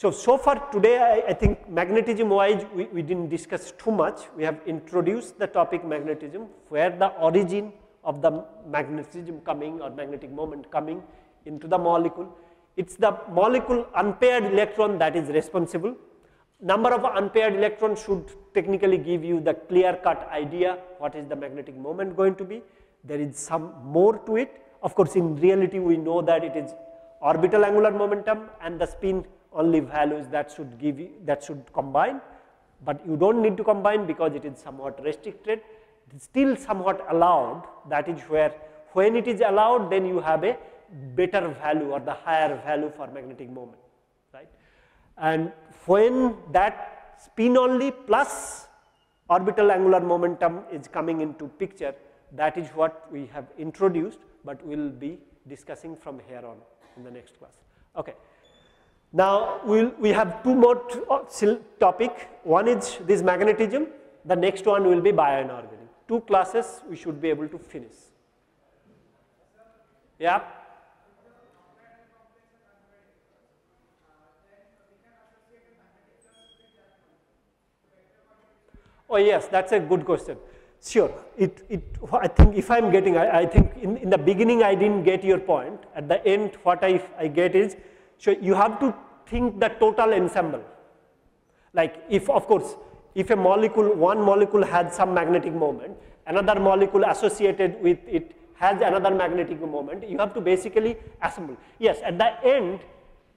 So, so far today I, I think magnetism wise we, we did not discuss too much. We have introduced the topic magnetism where the origin of the magnetism coming or magnetic moment coming into the molecule. It is the molecule unpaired electron that is responsible. Number of unpaired electrons should technically give you the clear cut idea what is the magnetic moment going to be. There is some more to it. Of course, in reality we know that it is orbital angular momentum and the spin only values that should give you, that should combine, but you do not need to combine because it is somewhat restricted, still somewhat allowed that is where when it is allowed then you have a better value or the higher value for magnetic moment. And when that spin only plus orbital angular momentum is coming into picture, that is what we have introduced, but we will be discussing from here on in the next class. Okay. Now, we'll, we have two more uh, topic. One is this magnetism, the next one will be bioinorganic. Two classes we should be able to finish. Yeah. Oh yes, that's a good question. Sure, it, it, I think if I'm getting, I, I think in, in the beginning I didn't get your point. At the end, what I, I get is so you have to think the total ensemble. Like if of course, if a molecule, one molecule has some magnetic moment, another molecule associated with it has another magnetic moment, you have to basically assemble. Yes, at the end,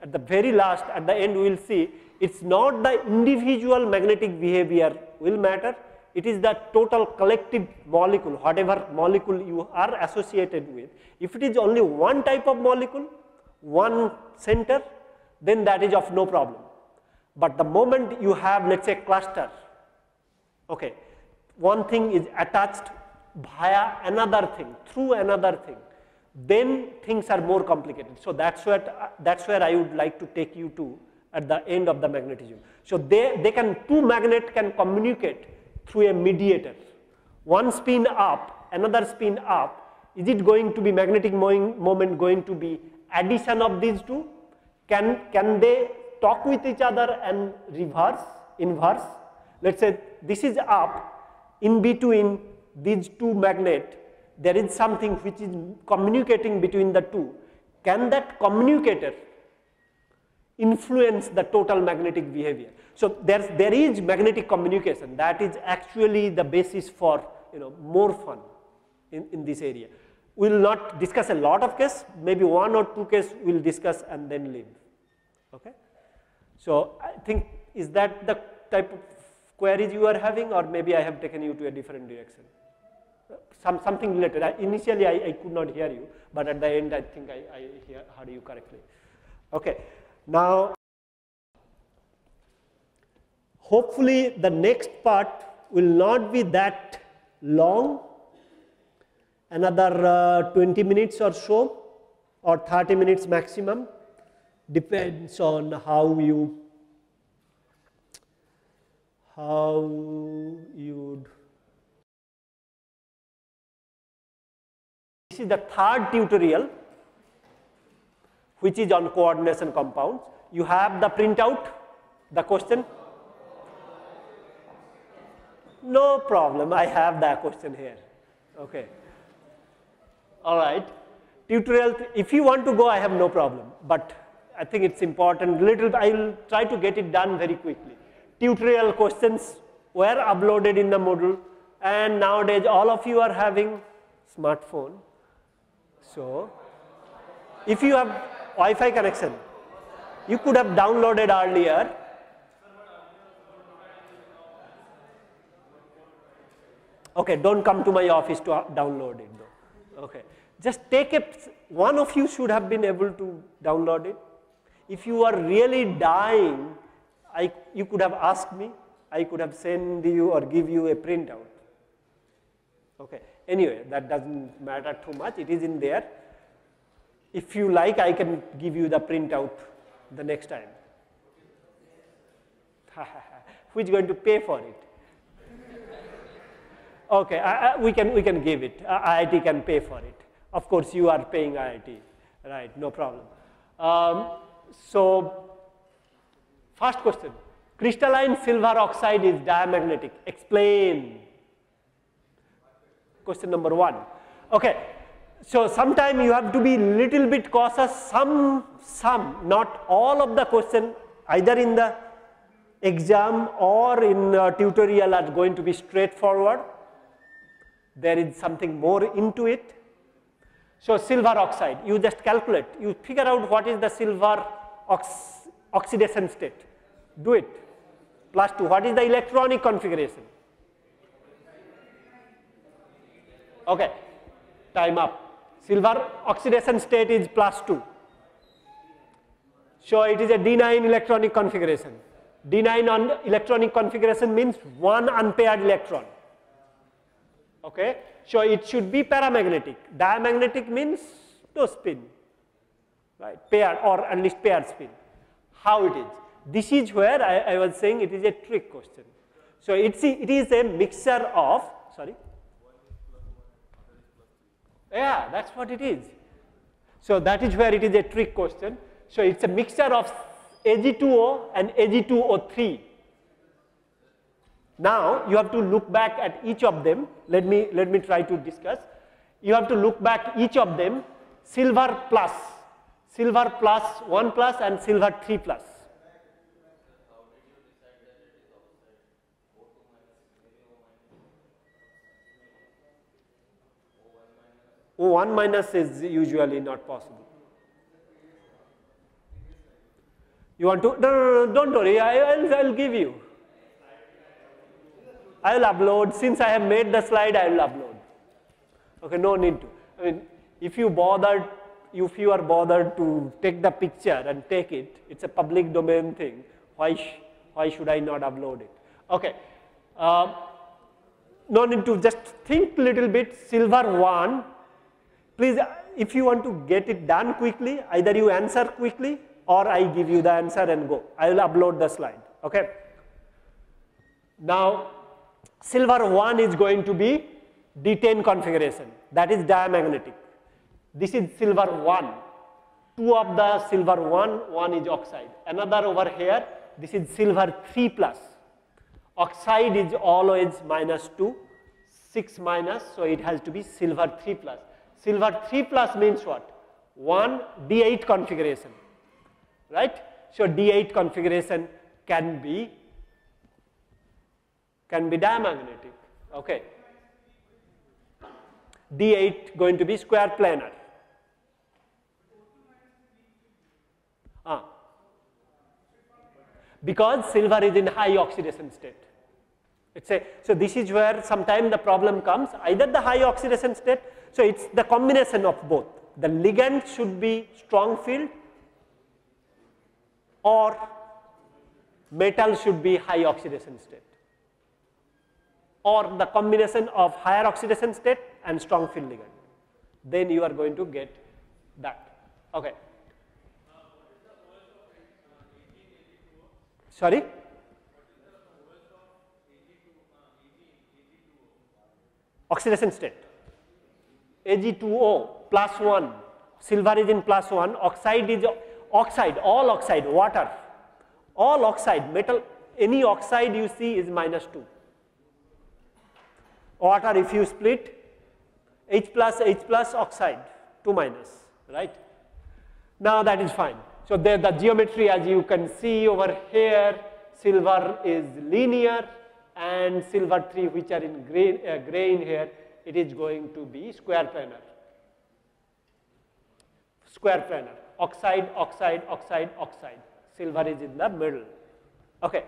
at the very last, at the end we will see, it's not the individual magnetic behavior will matter, it is the total collective molecule, whatever molecule you are associated with. If it is only one type of molecule, one center, then that is of no problem. But the moment you have let us say cluster, okay, one thing is attached via another thing, through another thing, then things are more complicated. So that's what that's where I would like to take you to at the end of the magnetism. So they, they can two magnet can communicate through a mediator. One spin up, another spin up. Is it going to be magnetic moment going to be addition of these two? Can, can they talk with each other and reverse, inverse? Let us say this is up, in between these two magnet, there is something which is communicating between the two. Can that communicator influence the total magnetic behavior? So there's, there is magnetic communication that is actually the basis for you know more fun in, in this area we will not discuss a lot of case, maybe one or two case we will discuss and then leave. Okay? So, I think is that the type of queries you are having or maybe I have taken you to a different direction? Some, something related. I, initially, I, I, could not hear you, but at the end, I think I, I hear, heard you correctly. Okay. Now, hopefully, the next part will not be that long. Another uh, 20 minutes or so or 30 minutes maximum. Depends on how you how you'd this is the third tutorial which is on coordination compounds. You have the printout. The question? No problem. I have that question here. Okay. All right. Tutorial, if you want to go, I have no problem, but I think it's important, little, I will try to get it done very quickly. Tutorial questions were uploaded in the Moodle and nowadays all of you are having smartphone. So, if you have Wi-Fi connection, you could have downloaded earlier. Okay, don't come to my office to download it though. Okay. Just take a, one of you should have been able to download it. If you are really dying, I, you could have asked me, I could have sent you or give you a printout. Okay. Anyway, that doesn't matter too much, it is in there. If you like, I can give you the printout the next time. Who is going to pay for it? okay, I, I, we, can, we can give it. IIT can pay for it. Of course, you are paying IIT, right? No problem. Um, so, first question crystalline silver oxide is diamagnetic. Explain. Question number one. Okay, so sometime you have to be little bit cautious. Some, some, not all of the question either in the exam or in uh, tutorial are going to be straightforward. There is something more into it. So silver oxide, you just calculate, you figure out what is the silver ox oxidation state. Do it. Plus 2, what is the electronic configuration? Okay, time up. Silver oxidation state is plus 2. So it is a D9 electronic configuration. D9 on electronic configuration means one unpaired electron. Okay, so it should be paramagnetic. Diamagnetic means no spin, right? Paired or at least spin. How it is? This is where I, I was saying it is a trick question. So it is a mixture of sorry. Yeah, that's what it is. So that is where it is a trick question. So it's a mixture of Ag2O and Ag2O3. Now you have to look back at each of them. Let me let me try to discuss. You have to look back each of them. Silver plus, silver plus one plus, and silver three plus. O1 minus is usually not possible. You want to, no, no, no don't worry, I, will I'll give you. I will upload, since I have made the slide, I will upload. Okay, no need to. I mean, if you bothered, if you are bothered to take the picture and take it, it's a public domain thing, why, sh why should I not upload it? Okay, uh, no need to just think little bit, silver one, please, uh, if you want to get it done quickly, either you answer quickly or I give you the answer and go. I will upload the slide. Okay. Now, silver 1 is going to be D10 configuration that is diamagnetic. This is silver 1. Two of the silver 1, one is oxide. Another over here, this is silver 3 plus. Oxide is always minus 2, 6 minus, so it has to be silver 3 plus. Silver 3 plus means what? 1 D8 configuration right. So, D8 configuration can be can be diamagnetic. Okay. D8 going to be square planar. Ah. Because silver is in high oxidation state. It's a, so this is where sometime the problem comes either the high oxidation state. So it's the combination of both. The ligand should be strong field or metal should be high oxidation state. Or the combination of higher oxidation state and strong field ligand. Then you are going to get that. Okay. Sorry? Oxidation state Ag2O plus 1 silver is in plus 1 oxide is oxide, all oxide, water, all oxide, metal, any oxide you see is minus 2. Water if you split, H plus, H plus oxide, 2 minus, right. Now that is fine. So there the geometry as you can see over here, silver is linear and silver 3 which are in gray, uh, gray in here, it is going to be square planar. Square planar oxide, oxide, oxide, oxide. Silver is in the middle. Okay.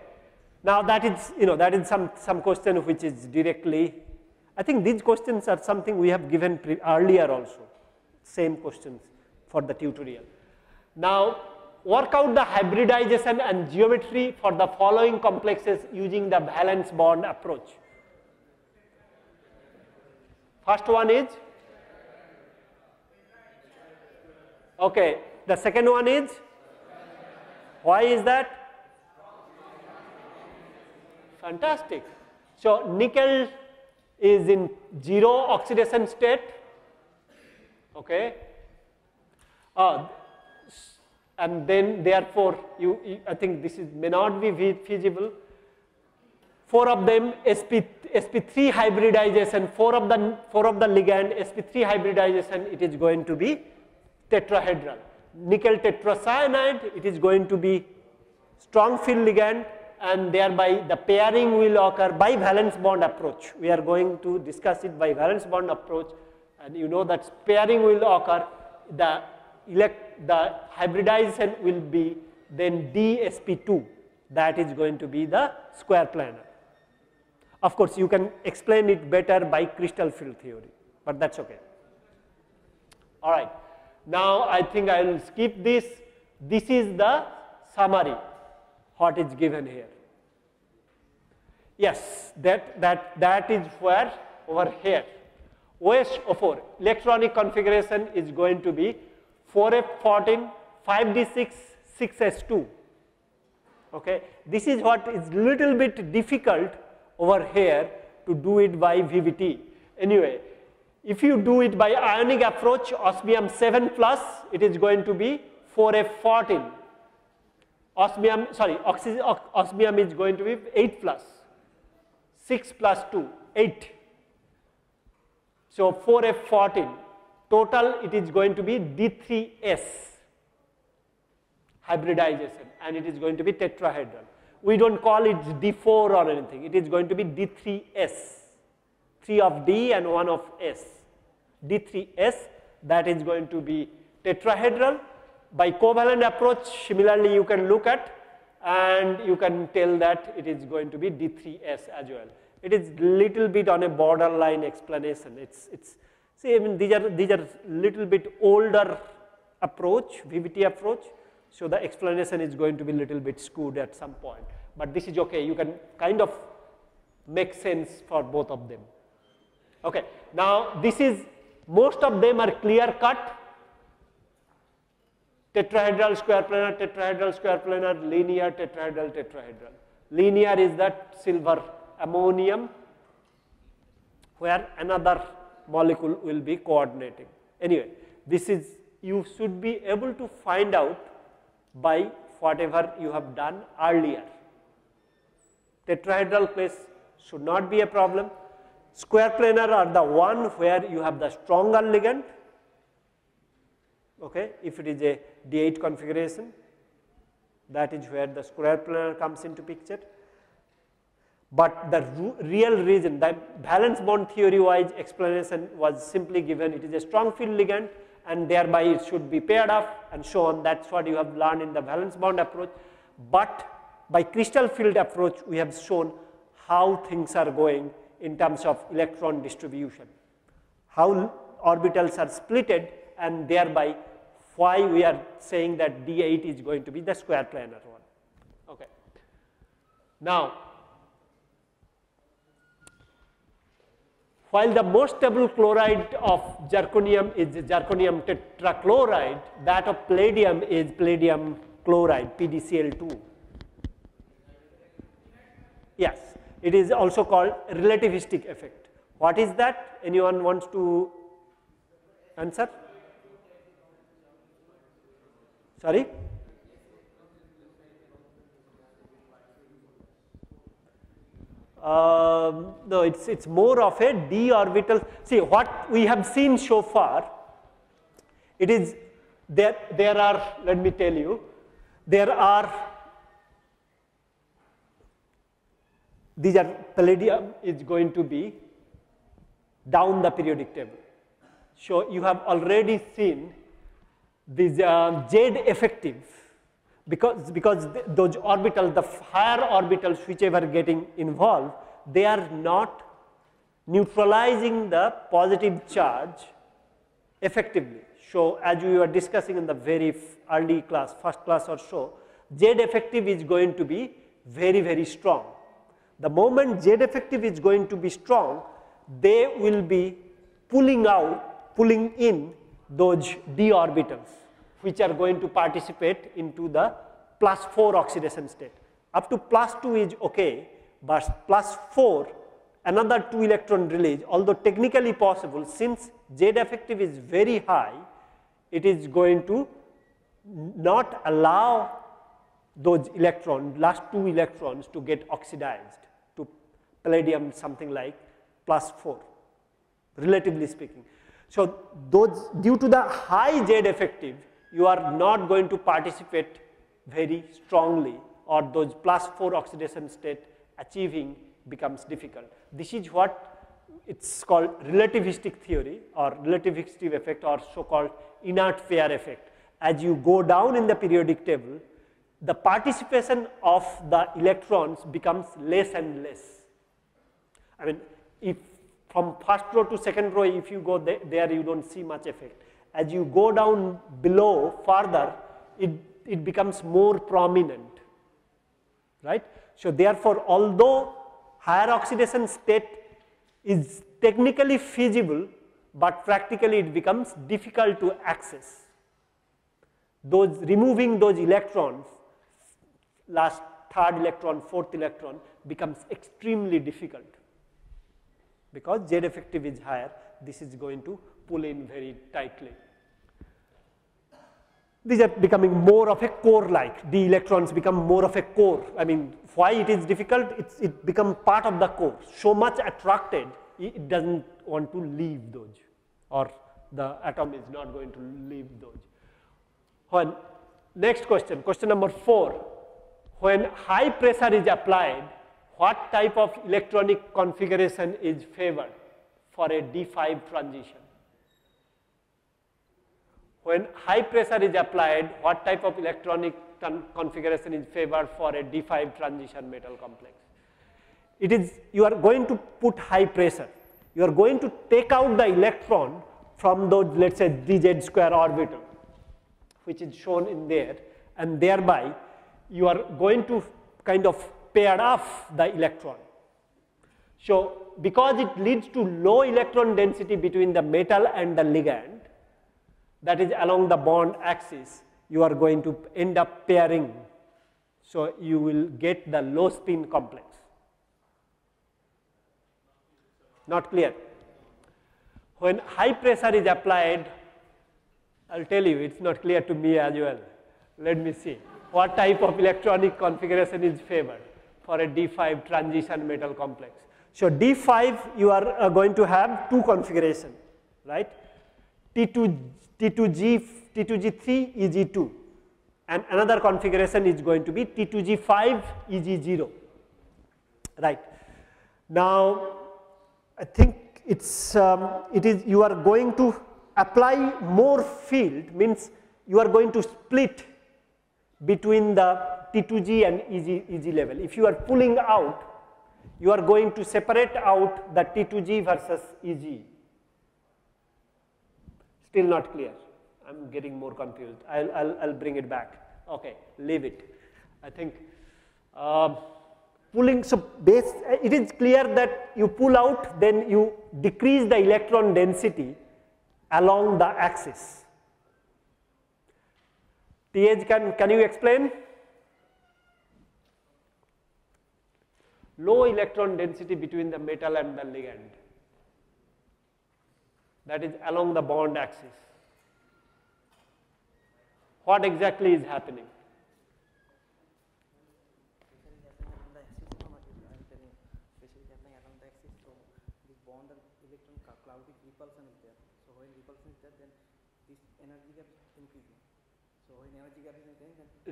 Now that is, you know, that is some, some question which is directly, I think these questions are something we have given earlier also, same questions for the tutorial. Now work out the hybridization and geometry for the following complexes using the valence bond approach. First one is, okay, the second one is, why is that? Fantastic. So nickel is in zero oxidation state. Okay. Uh, and then therefore you, you, I think this is may not be feasible. Four of them sp, sp3 hybridization, four of the four of the ligand sp3 hybridization, it is going to be tetrahedral. Nickel tetracyanide, it is going to be strong field ligand and thereby the pairing will occur by valence bond approach. We are going to discuss it by valence bond approach and you know that pairing will occur, the, elect, the hybridization will be then DSP2 that is going to be the square planar. Of course, you can explain it better by crystal field theory, but that's okay. All right. Now, I think I will skip this. This is the summary what is given here. Yes, that, that, that is where over here. OsO4 electronic configuration is going to be 4F14, 5D6, 6S2. Okay. This is what is little bit difficult over here to do it by VBT. Anyway, if you do it by ionic approach, osmium 7 plus, it is going to be 4F14. Osmium, sorry, osmium is going to be 8 6 plus 2, 8. So 4F14. Total it is going to be D3S hybridization and it is going to be tetrahedral. We don't call it D4 or anything. It is going to be D3S. 3 of D and 1 of S. D3S that is going to be tetrahedral. By covalent approach similarly you can look at and you can tell that it is going to be D3S as well. It is little bit on a borderline explanation. It's, it's, see, I mean, these are, these are little bit older approach, VBT approach. So the explanation is going to be little bit skewed at some point. But this is okay. You can kind of make sense for both of them. Okay. Now this is, most of them are clear cut tetrahedral square planar, tetrahedral square planar, linear, tetrahedral, tetrahedral. Linear is that silver ammonium where another molecule will be coordinating. Anyway, this is you should be able to find out by whatever you have done earlier. Tetrahedral case should not be a problem. Square planar are the one where you have the stronger ligand okay, if it is a D8 configuration, that is where the square planar comes into picture. But the real reason, that valence bond theory wise explanation was simply given, it is a strong field ligand and thereby it should be paired up and so on. That is what you have learned in the valence bond approach. But by crystal field approach, we have shown how things are going in terms of electron distribution, how orbitals are splitted and thereby why we are saying that D8 is going to be the square planar one. Okay. Now, while the most stable chloride of zirconium is zirconium tetrachloride, that of palladium is palladium chloride, PDCl2. Yes, it is also called relativistic effect. What is that? Anyone wants to answer? Sorry? Um, no, it's, it's more of a d orbital. See, what we have seen so far, it is there, there are, let me tell you, there are, these are palladium is going to be down the periodic table. So you have already seen this uh, Z effective because, because th those orbitals, the higher orbitals whichever getting involved, they are not neutralizing the positive charge effectively. So as we were discussing in the very early class, first class or so, Z effective is going to be very, very strong. The moment Z effective is going to be strong, they will be pulling out, pulling in those d orbitals which are going to participate into the plus 4 oxidation state. Up to plus 2 is okay, but plus 4 another 2 electron release although technically possible since Z effective is very high it is going to not allow those electrons last two electrons to get oxidized palladium something like plus 4 relatively speaking. So, those due to the high Z effective you are not going to participate very strongly or those plus 4 oxidation state achieving becomes difficult. This is what it's called relativistic theory or relativistic effect or so called inert pair effect. As you go down in the periodic table, the participation of the electrons becomes less and less. I mean, if from first row to second row, if you go there, there you don't see much effect. As you go down below further, it, it becomes more prominent, right? So therefore, although higher oxidation state is technically feasible, but practically it becomes difficult to access. Those removing those electrons, last third electron, fourth electron becomes extremely difficult because Z effective is higher, this is going to pull in very tightly. These are becoming more of a core like, the electrons become more of a core. I mean, why it is difficult? It's, it becomes part of the core, so much attracted, it doesn't want to leave those or the atom is not going to leave those. When, next question, question number 4, when high pressure is applied, what type of electronic configuration is favored for a D5 transition? When high pressure is applied, what type of electronic configuration is favored for a D5 transition metal complex? It is, you are going to put high pressure. You are going to take out the electron from those, let us say, dz square orbital, which is shown in there, and thereby you are going to kind of pair off the electron. So, because it leads to low electron density between the metal and the ligand, that is along the bond axis, you are going to end up pairing. So, you will get the low spin complex. Not clear. When high pressure is applied, I will tell you it is not clear to me as well. Let me see what type of electronic configuration is favored for a D5 transition metal complex. So, D5 you are uh, going to have two configuration, right? T2, T2G, T2G3, EG2 and another configuration is going to be T2G5, EG0, right? Now, I think it's, um, it is, you are going to apply more field means you are going to split between the T2G and EG, EG level. If you are pulling out, you are going to separate out the T2G versus EG. Still not clear. I'm getting more confused. I'll, I'll, I'll bring it back. Okay, leave it. I think uh, pulling, so base, it is clear that you pull out, then you decrease the electron density along the axis. TH, can, can you explain? Low electron density between the metal and the ligand. That is along the bond axis. What exactly is happening?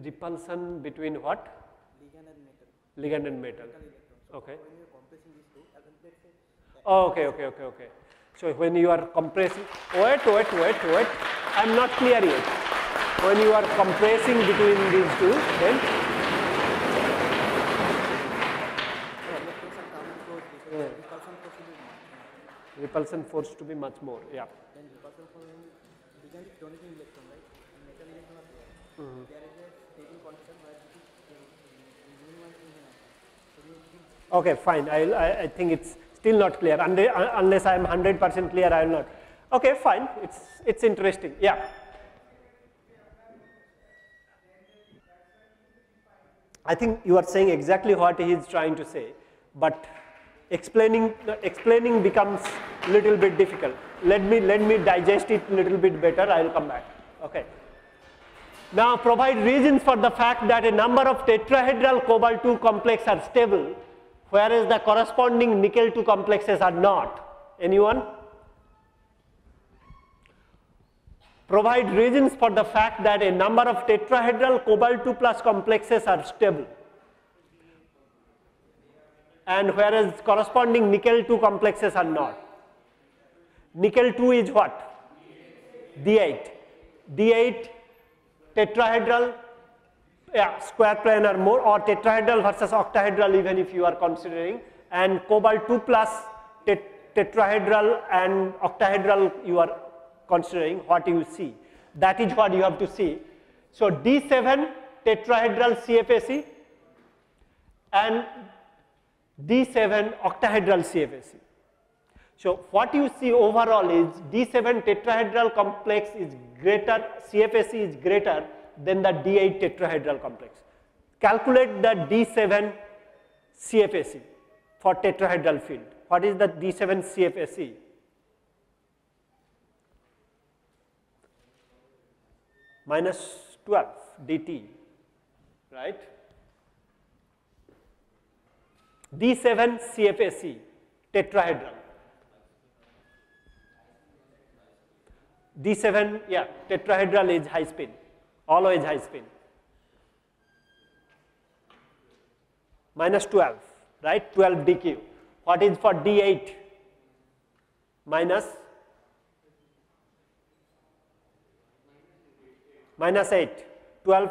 repulsion between what? Ligand and metal. Ligand and metal. Okay. When you are compressing these two, let's say. Oh, okay, okay, okay, okay. So when you are compressing, wait, wait, wait, wait. I am not clear yet. When you are compressing between these two, then repulsion force to be much more. Yeah. Then repulsion force ligand is donating electron, right? And metal electron are there. Mm -hmm. There is a taking condition where it is Okay, fine. I, I, I think it's still not clear. Uh, unless I am 100% clear, I will not. Okay, fine. It's, it's interesting. Yeah. I think you are saying exactly what he is trying to say. but explaining, explaining becomes little bit difficult. Let me, let me digest it a little bit better, I will come back. Okay. Now provide reasons for the fact that a number of tetrahedral cobalt 2 complex are stable, whereas the corresponding nickel 2 complexes are not. Anyone? Provide reasons for the fact that a number of tetrahedral cobalt 2 plus complexes are stable and whereas corresponding nickel 2 complexes are not. Nickel 2 is what? D8. D8 tetrahedral, yeah, square planar more or tetrahedral versus octahedral even if you are considering and cobalt 2 plus tet tetrahedral and octahedral you are considering what do you see. That is what you have to see. So D7 tetrahedral CFSE and D7 octahedral CFSE. So what you see overall is D7 tetrahedral complex is greater, CFSE is greater than the D8 tetrahedral complex. Calculate the D7 CFSE for tetrahedral field. What is the D7 CFSE? Minus 12 dt, right? D7 CFSE tetrahedral. D7, yeah, tetrahedral is high spin, always high spin. Minus 12, right? 12 dq. What is for D8? Minus minus 8, 12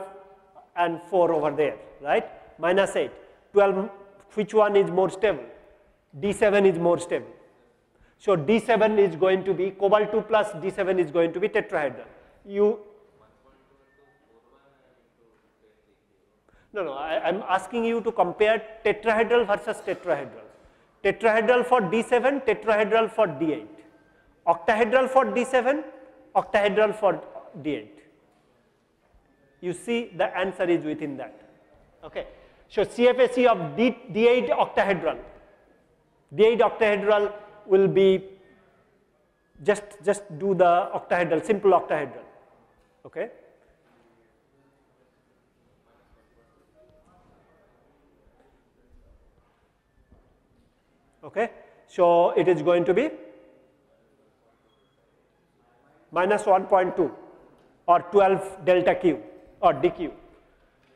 and 4 over there, right? Minus 8, 12 which one is more stable? D7 is more stable. So D7 is going to be cobalt 2 plus D7 is going to be tetrahedral. You No, no, I am asking you to compare tetrahedral versus tetrahedral. Tetrahedral for D7, tetrahedral for D8. Octahedral for D7, octahedral for D8. You see the answer is within that. Okay. So CFSE of D, D8 octahedral, D8 octahedral will be just, just do the octahedral, simple octahedral, okay. Okay, so it is going to be minus 1.2 or 12 delta q or dq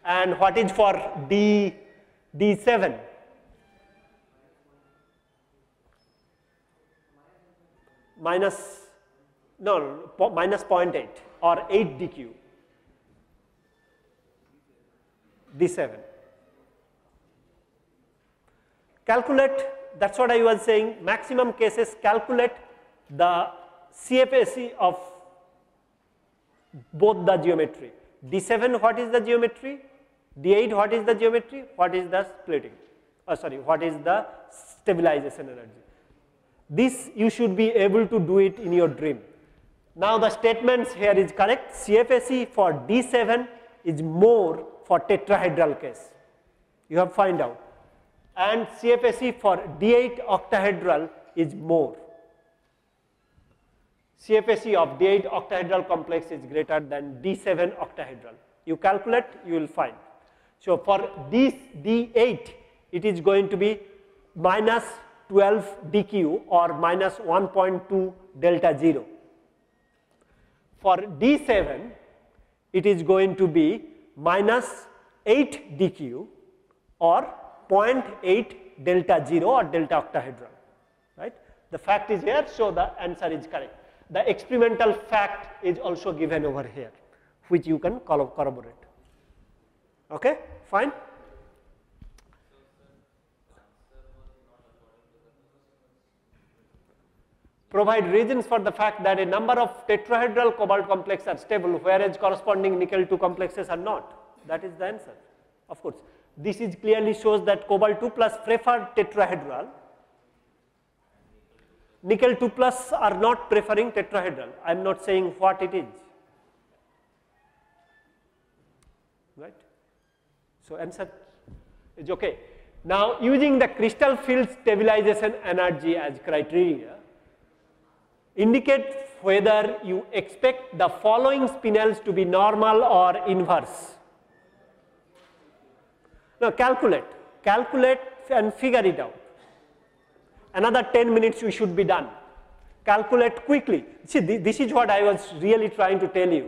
and what is for D, D7? Minus, no, minus 0.8 or 8 dq, D7. Calculate, that is what I was saying, maximum cases calculate the CFSE of both the geometry. D7 what is the geometry? D8 what is the geometry? What is the splitting? Oh, sorry, what is the stabilization energy? This you should be able to do it in your dream. Now the statements here is correct. CFSE for D7 is more for tetrahedral case. You have find out. And CFSE for D8 octahedral is more. CFSE of D8 octahedral complex is greater than D7 octahedral. You calculate, you will find. So for this D8, it is going to be minus 12 dq or minus 1.2 delta 0. For D7, it is going to be minus 8 dq or 0.8 delta 0 or delta octahedron, right. The fact is here, so the answer is correct. The experimental fact is also given over here, which you can corroborate. Okay, fine. Provide reasons for the fact that a number of tetrahedral cobalt complexes are stable, whereas corresponding nickel 2 complexes are not. That is the answer. Of course, this is clearly shows that cobalt 2 plus preferred tetrahedral. Nickel 2 plus are not preferring tetrahedral. I am not saying what it is. Right? So answer is okay. Now using the crystal field stabilization energy as criteria, indicate whether you expect the following spinels to be normal or inverse. Now calculate, calculate and figure it out. Another 10 minutes you should be done. Calculate quickly. See, th this is what I was really trying to tell you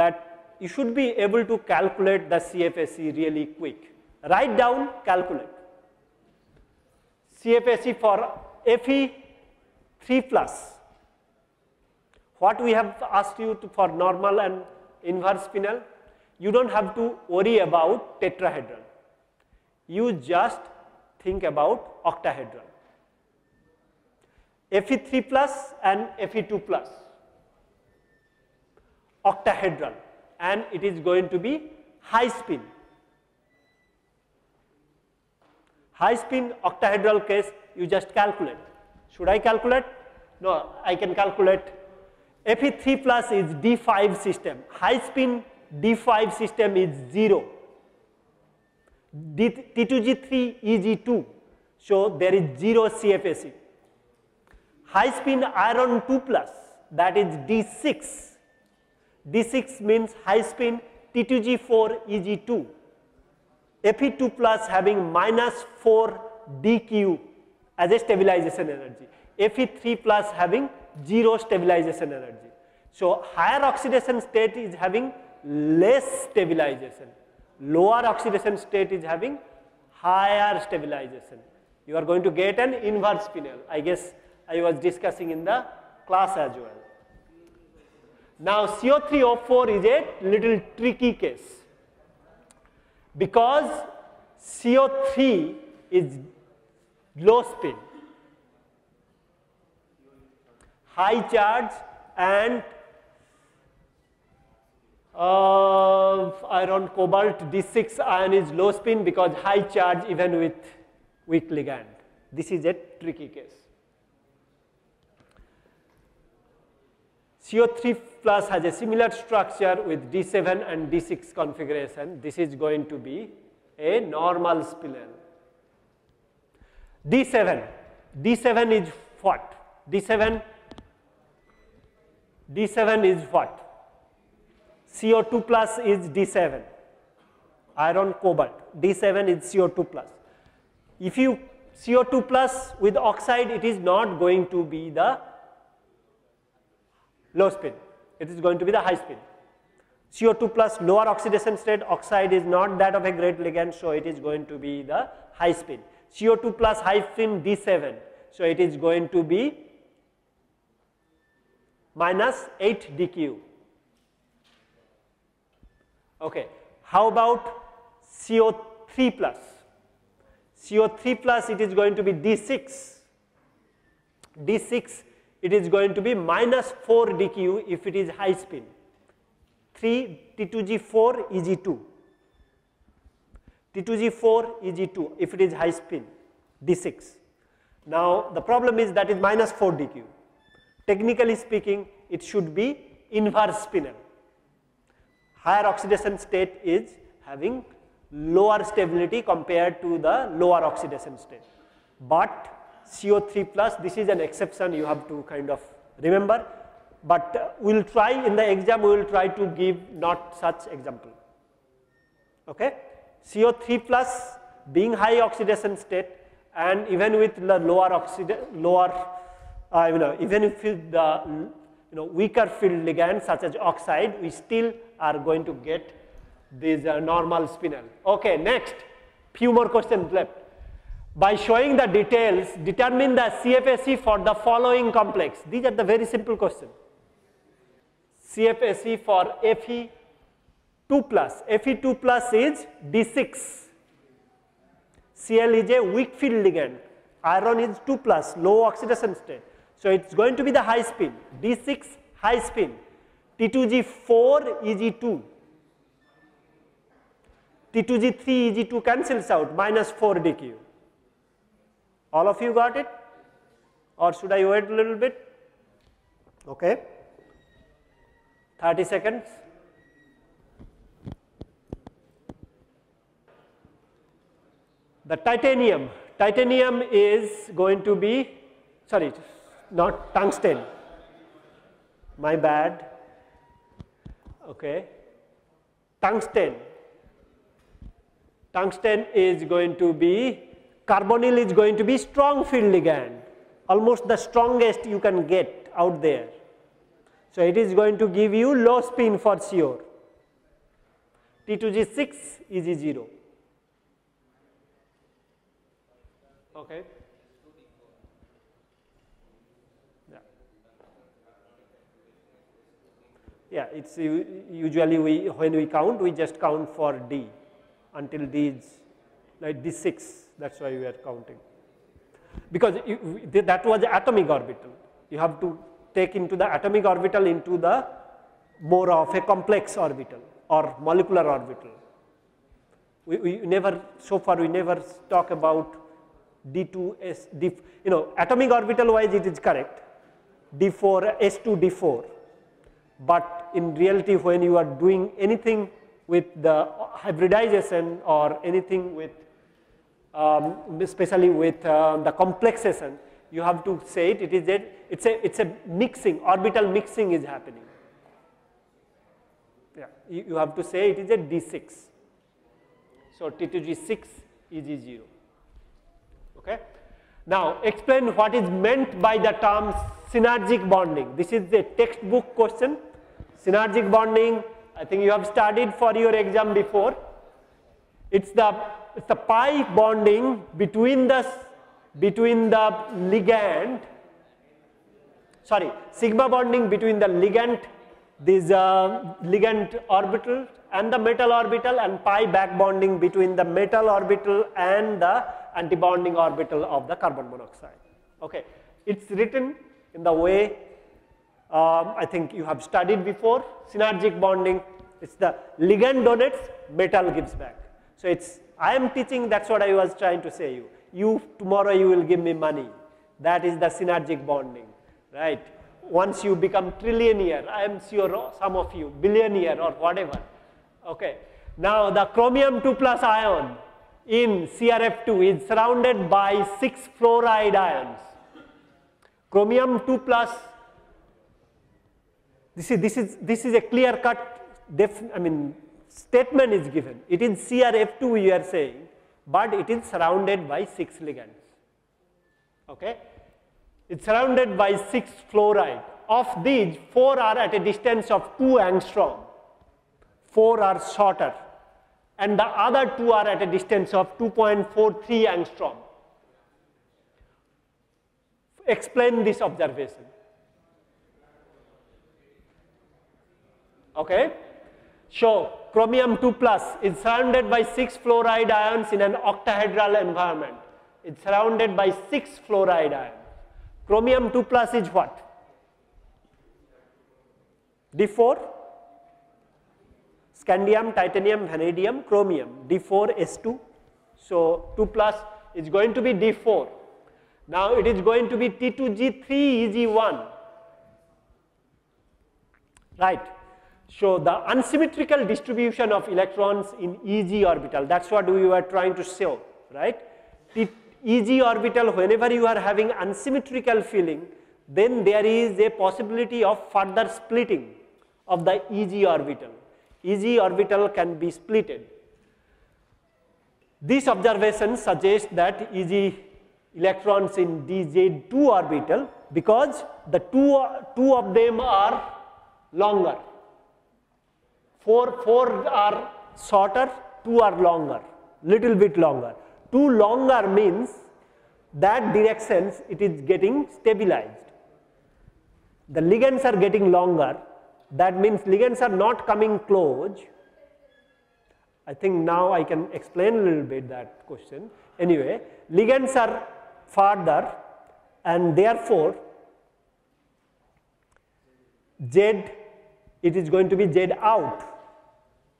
that you should be able to calculate the CFSE really quick. Write down, calculate. CFSE for FE 3 plus. What we have asked you for normal and inverse spinel, you don't have to worry about tetrahedron. You just think about octahedron. Fe3 plus and Fe2 plus octahedral and it is going to be high spin. High spin octahedral case you just calculate. Should I calculate? No, I can calculate. Fe3 plus is D5 system. High spin D5 system is 0. D, T2G3 Eg2. So there is 0 CFSE high spin iron 2 plus that is D6. D6 means high spin T2G4 Eg2. Fe2 plus having minus 4 dQ as a stabilization energy. Fe3 plus having 0 stabilization energy. So higher oxidation state is having less stabilization. Lower oxidation state is having higher stabilization. You are going to get an inverse spinel. I guess I was discussing in the class as well. Now CO3O4 is a little tricky case because CO3 is low spin, high charge and uh, iron cobalt D6 ion is low spin because high charge even with weak ligand. This is a tricky case. CO3 plus has a similar structure with D7 and D6 configuration. This is going to be a normal spinel. D7, D7 is what? D7, D7 is what? CO2 plus is D7, iron cobalt, D7 is CO2 plus. If you CO2 plus with oxide, it is not going to be the low spin. It is going to be the high spin. CO2 plus lower oxidation state, oxide is not that of a great ligand, so it is going to be the high spin. CO2 plus high spin D7, so it is going to be minus 8 dQ. Okay. How about CO3 plus? CO3 plus it is going to be D6. D6 it is going to be minus 4 dQ if it is high spin, 3 T2G4 Eg2, T2G4 Eg2 if it is high spin, D6. Now the problem is that is minus 4 dQ. Technically speaking, it should be inverse spinel. Higher oxidation state is having lower stability compared to the lower oxidation state. But CO3 plus, this is an exception you have to kind of remember, but uh, we will try in the exam, we will try to give not such example. Okay? CO3 plus being high oxidation state and even with the lower oxida lower, uh, you know, even if the you know, weaker field ligand such as oxide, we still are going to get this uh, normal spinel. Okay, next, few more questions left by showing the details, determine the CFSE for the following complex. These are the very simple questions. CFSE for Fe2 plus. Fe2 plus is D6. Cl is a weak field ligand. Iron is 2 plus, low oxidation state. So it's going to be the high spin. D6 high spin. T2G4 Eg2. T2G3 Eg2 cancels out, minus 4 dQ. All of you got it? Or should I wait a little bit? Okay. 30 seconds. The titanium, titanium is going to be, sorry, not tungsten, my bad, okay, tungsten, tungsten is going to be, carbonyl is going to be strong field ligand, almost the strongest you can get out there. So, it is going to give you low spin for sure. T2G6, EG0. Okay. Yeah, it's usually we when we count we just count for D until D is like D6 that's why we are counting because you, that was atomic orbital you have to take into the atomic orbital into the more of a complex orbital or molecular orbital. We, we never, so far we never talk about D2S, D, you know, atomic orbital wise it is correct, D4, S2, D4. But in reality when you are doing anything with the hybridization or anything with, um, especially with uh, the complexation, you have to say it, it is a, it's a, it's a mixing, orbital mixing is happening. Yeah, you, you have to say it is a D6. So T2G6 EG0. Okay. Now explain what is meant by the term synergic bonding. This is a textbook question. Synergic bonding, I think you have studied for your exam before. It's the it's the pi bonding between the between the ligand sorry sigma bonding between the ligand this uh, ligand orbital and the metal orbital and pi back bonding between the metal orbital and the antibonding orbital of the carbon monoxide. Okay, it's written in the way um, I think you have studied before synergic bonding. It's the ligand donates, metal gives back. So it's I am teaching. That's what I was trying to say you. You tomorrow you will give me money. That is the synergic bonding, right? once you become trillionaire, I am sure some of you, billionaire or whatever. Okay. Now the chromium 2 plus ion in CRF2 is surrounded by 6 fluoride ions. Chromium 2 plus, this is, this is, this is a clear cut, def, I mean, statement is given. It is CRF2 you are saying, but it is surrounded by 6 ligands. Okay. It's surrounded by 6 fluoride. Of these, 4 are at a distance of 2 angstrom, 4 are shorter, and the other 2 are at a distance of 2.43 angstrom. Explain this observation. Okay? So, chromium 2 plus is surrounded by 6 fluoride ions in an octahedral environment. It's surrounded by 6 fluoride ions. Chromium 2 plus is what? D4, scandium, titanium, vanadium, chromium, D4, S2. So 2 plus is going to be D4. Now it is going to be T2G3, EG1. Right. So the unsymmetrical distribution of electrons in EG orbital, that's what we were trying to show, right? T EG orbital, whenever you are having unsymmetrical filling, then there is a possibility of further splitting of the EG orbital. EG orbital can be splitted. This observation suggests that EG electrons in DZ2 orbital because the two, two of them are longer. Four, four are shorter, two are longer, little bit longer. 2 longer means that directions it is getting stabilized. The ligands are getting longer, that means ligands are not coming close. I think now I can explain a little bit that question. Anyway, ligands are farther and therefore Z it is going to be Z out,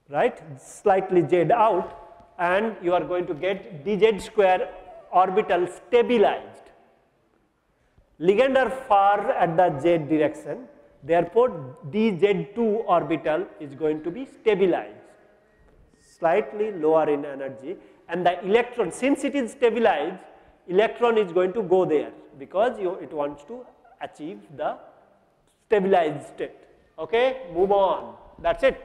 right? Slightly Z out and you are going to get dz square orbital stabilized. Ligand are far at the z direction, therefore dz2 orbital is going to be stabilized, slightly lower in energy and the electron, since it is stabilized, electron is going to go there because you, it wants to achieve the stabilized state. Okay, move on. That's it.